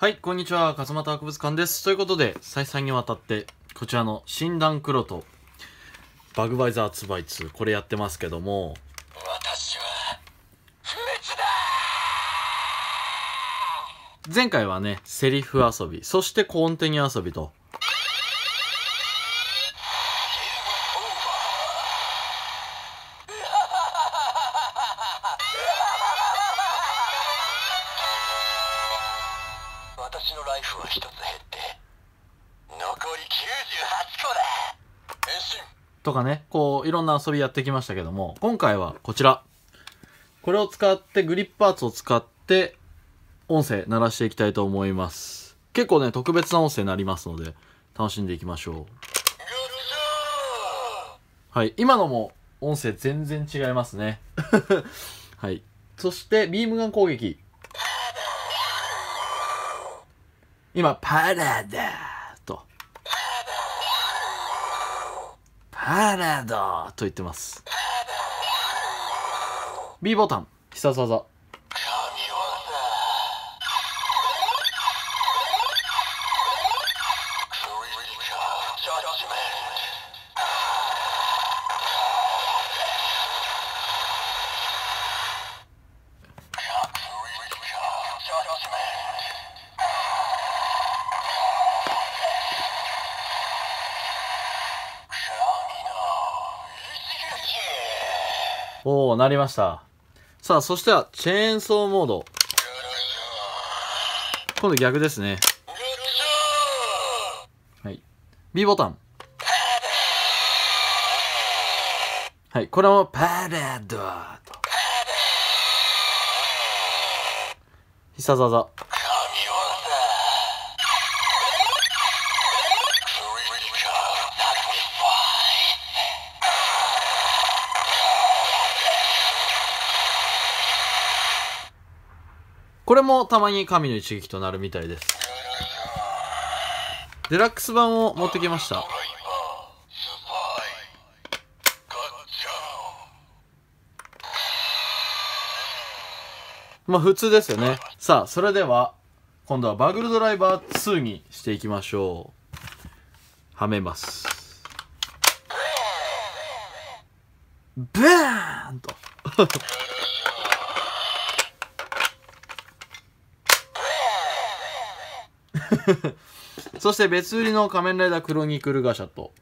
はい、こんにちは。勝俣博物館です。ということで、再三にわたって、こちらの診断黒と、バグバイザーツバイツ、これやってますけども、私は不滅だ前回はね、セリフ遊び、そしてコンテニュ遊びと、私のライフは一つ減って残り98個だ変身とかね、こう、いろんな遊びやってきましたけども、今回はこちら。これを使って、グリップパーツを使って、音声鳴らしていきたいと思います。結構ね、特別な音声になりますので、楽しんでいきましょう。はい。今のも音声全然違いますね。はい。そして、ビームガン攻撃。今、パラダと。パラダと言ってます。B ボタン、必殺技。おー、なりました。さあ、そしては、チェーンソーモード。今度逆ですね。はい。B ボタン。はい。これもパラドと。必殺技。これもたまに神の一撃となるみたいです。デラックス版を持ってきました。まあ普通ですよね。さあ、それでは、今度はバグルドライバー2にしていきましょう。はめます。ブーンと。そして別売りの仮面ライダークロニクルガシャと、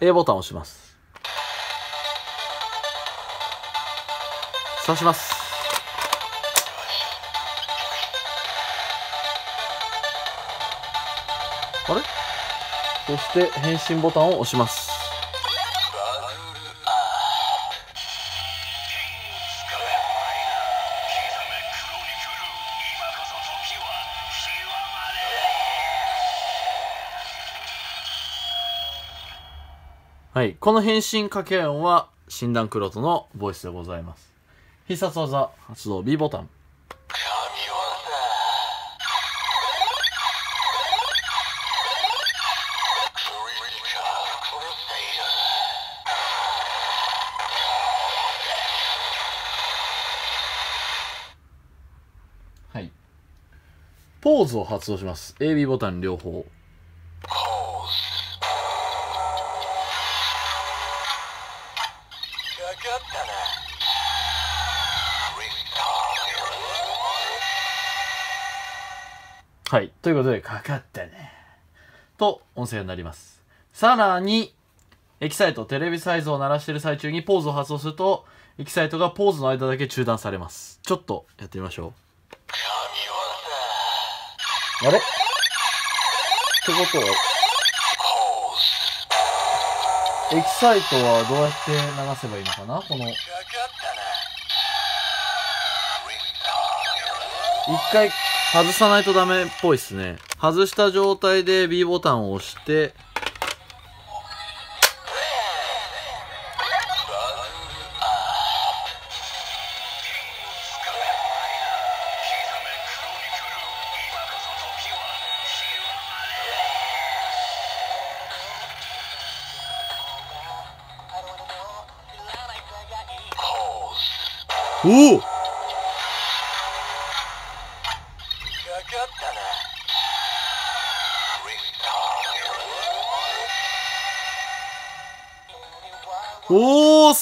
A ボタンを押します。刺します。あれ？そして変身ボタンを押します。はい。この変身掛け音は、診断クロトのボイスでございます。必殺技発動 B ボタン。はい。ポーズを発動します。A、B ボタン両方。はい。ということで、かかったね。と、音声になります。さらに、エキサイト、テレビサイズを鳴らしている最中にポーズを発動すると、エキサイトがポーズの間だけ中断されます。ちょっとやってみましょ神う。あれ？ってことは、エキサイトはどうやって流せばいいのかな？この、一回外さないとダメっぽいっすね。外した状態で B ボタンを押して、おお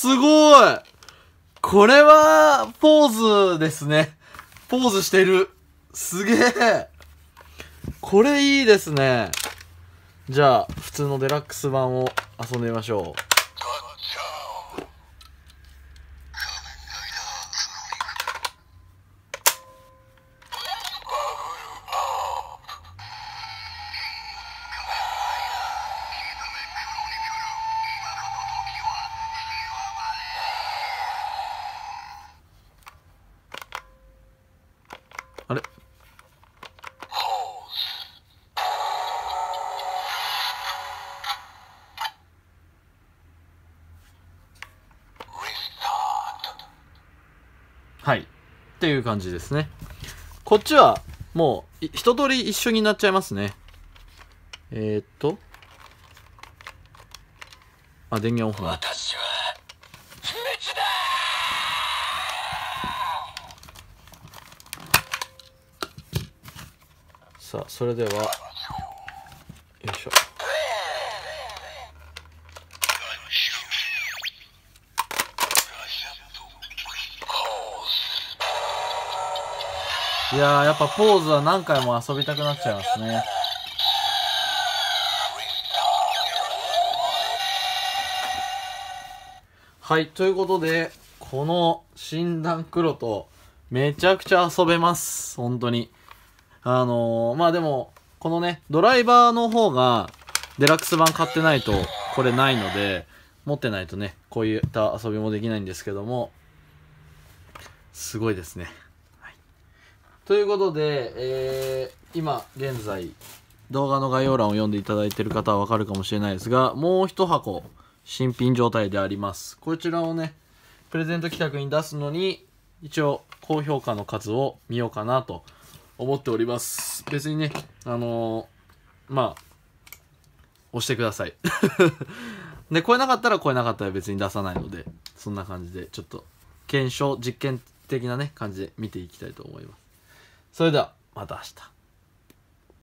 すごいこれは、ポーズですね。ポーズしてる。すげえ。これいいですね。じゃあ、普通のデラックス版を遊んでみましょう。はい。っていう感じですね。こっちは、もう、い一通り一緒になっちゃいますね。えー、っと。あ、電源オフだ。私はさあ、それでは、いやー、やっぱポーズは何回も遊びたくなっちゃいますね。はい、ということで、この診断黒とめちゃくちゃ遊べます。本当に。あのー、まあでも、このね、ドライバーの方がデラックス版買ってないとこれないので、持ってないとね、こういった遊びもできないんですけども、すごいですね。ということで、えー、今現在、動画の概要欄を読んでいただいている方はわかるかもしれないですが、もう一箱、新品状態であります。こちらをね、プレゼント企画に出すのに、一応、高評価の数を見ようかなと思っております。別にね、あのーまあ、押してください。で、超えなかったら超えなかったら別に出さないので、そんな感じで、ちょっと、検証、実験的なね、感じで見ていきたいと思います。それでは、また明日。